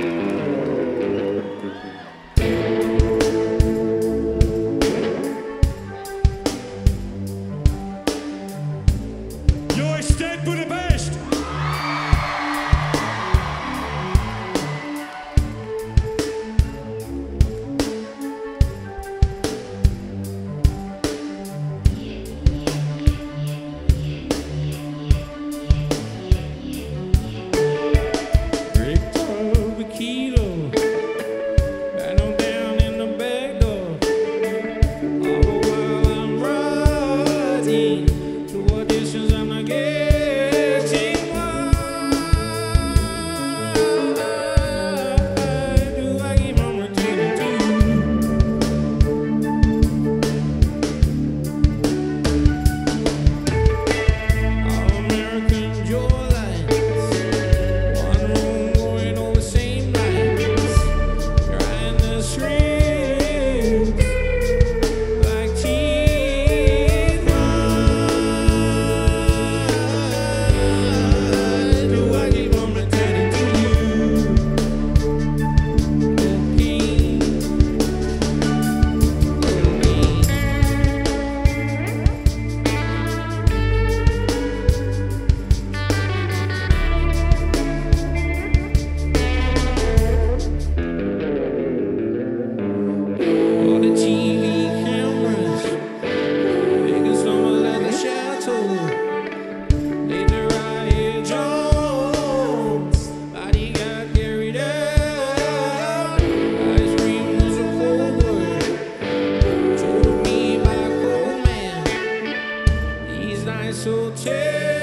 Bye. nice hotel.